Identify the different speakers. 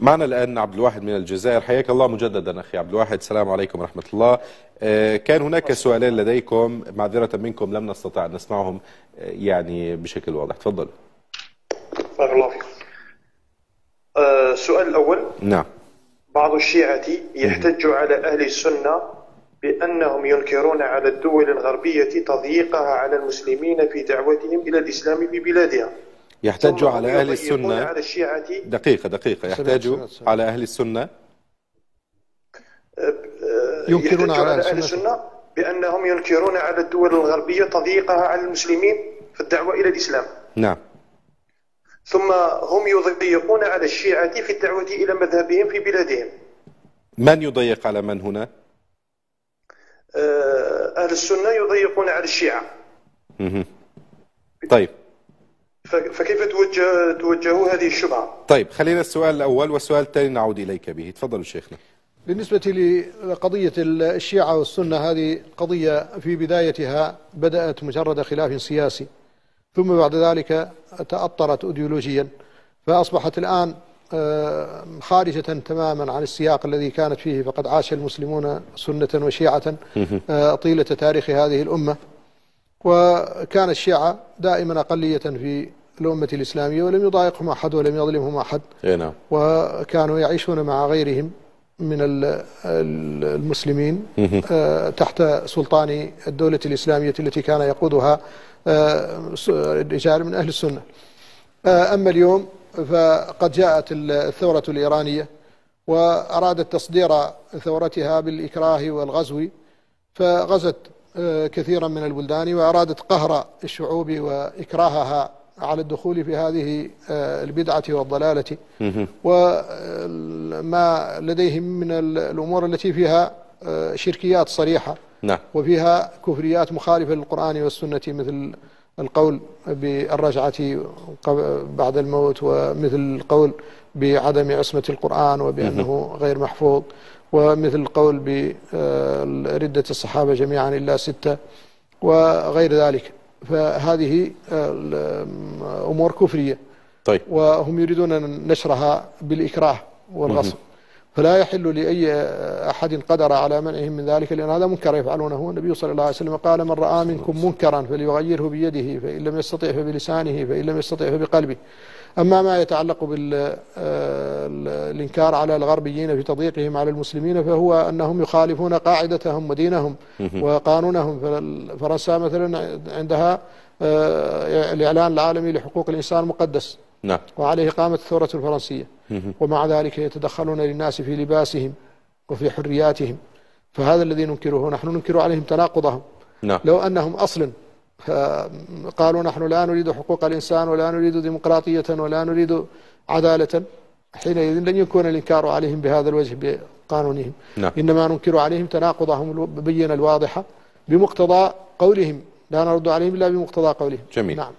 Speaker 1: معنا الآن عبد الواحد من الجزائر. حياك الله مجددا أخي عبد الواحد. السلام عليكم ورحمة الله. آه، كان هناك سؤالين لديكم معذرة منكم لم نستطع أن نسمعهم آه، يعني بشكل واضح. تفضل.
Speaker 2: بارك الله فيكم آه، السؤال الأول.
Speaker 1: نعم.
Speaker 2: بعض الشيعة يحتج على أهل السنة بأنهم ينكرون على الدول الغربية تضييقها على المسلمين في دعوتهم إلى الإسلام في
Speaker 1: يحتج على أهل السنة.
Speaker 2: على الشيعة
Speaker 1: دقيقة دقيقة. يحتاج
Speaker 3: سمعت.
Speaker 1: على أهل السنة؟
Speaker 2: آه،
Speaker 3: ينكرون
Speaker 2: يحتج
Speaker 3: على أهل السنة.
Speaker 2: بأنهم ينكرون على الدول الغربية تضييقها على المسلمين في الدعوة إلى الإسلام.
Speaker 1: نعم.
Speaker 2: ثم هم يضيقون على الشيعة في الدعوة إلى مذهبهم في بلادهم.
Speaker 1: من يضيق على من هنا؟
Speaker 2: آه، أهل السنة يضيقون على الشيعة.
Speaker 1: طيب.
Speaker 2: فكيف توجه توجهوا هذه الشبهة؟
Speaker 1: طيب خلينا السؤال الأول والسؤال الثاني نعود إليك به. تفضلوا شيخنا.
Speaker 3: بالنسبة لقضية الشيعة والسنة هذه قضية في بدايتها بدأت مجرد خلاف سياسي ثم بعد ذلك تأطرت أيديولوجيا فأصبحت الآن آه، خارجة تماما عن السياق الذي كانت فيه فقد عاش المسلمون سنة وشيعة آه، طيلة تاريخ هذه الأمة. وكان الشيعة دائما أقلية في الأمة الإسلامية ولم يضايقهم أحد ولم يظلمهم أحد.
Speaker 1: إيه نعم.
Speaker 3: وكانوا يعيشون مع غيرهم من ال- ال- المسلمين آه، تحت سلطان الدولة الإسلامية التي كان يقودها آه، رجال من أهل السنة. آه، أما اليوم فقد جاءت ال- الثورة الإيرانية وأرادت تصدير ثورتها بالإكراه والغزو فغزت آه، كثيرا من البلدان وأرادت قهر الشعوب وإكراهها على الدخول في هذه آه، البدعة والضلالة. وما لديهم من ال- الأمور التي فيها آه، شركيات صريحة.
Speaker 1: نعم.
Speaker 3: وفيها كفريات مخالفة للقرآن والسنة مثل القول بالرجعة بعد الموت ومثل القول بعدم عصمة القرآن وبأنه غير محفوظ. ومثل القول بردة الصحابة جميعا إلا ستة وغير ذلك. فهذه آه، أمور كفرية.
Speaker 1: طيب.
Speaker 3: وهم يريدون نشرها بالإكراه والغصب. فلا يحل لأي أحد قدر على منعهم من ذلك لأن هذا منكر يفعلونه النبي صلى الله عليه وسلم قال من رأى منكم منكرا فليغيره بيده فإن لم يستطع فبلسانه فإن لم يستطع فبقلبه. أما ما يتعلق بالإنكار على الغربيين في تضييقهم على المسلمين فهو أنهم يخالفون قاعدتهم ودينهم وقانونهم. فرنسا مثلا عندها آه، الإعلان العالمي لحقوق الإنسان مقدس.
Speaker 1: نعم.
Speaker 3: وعليه قامت الثورة الفرنسية. ومع ذلك يتدخلون للناس في لباسهم وفي حرياتهم. فهذا الذي ننكره نحن ننكر عليهم تناقضهم.
Speaker 1: نعم.
Speaker 3: لو أنهم أصلا قالوا نحن لا نريد حقوق الإنسان ولا نريد ديمقراطية ولا نريد عدالة حينئذ لن يكون الإنكار عليهم بهذا الوجه بقانونهم.
Speaker 1: نعم.
Speaker 3: إنما ننكر عليهم تناقضهم البينة الواضحة بمقتضى قولهم. لا نرد عليهم إلا بمقتضى قولهم.
Speaker 1: جميل.
Speaker 3: نعم.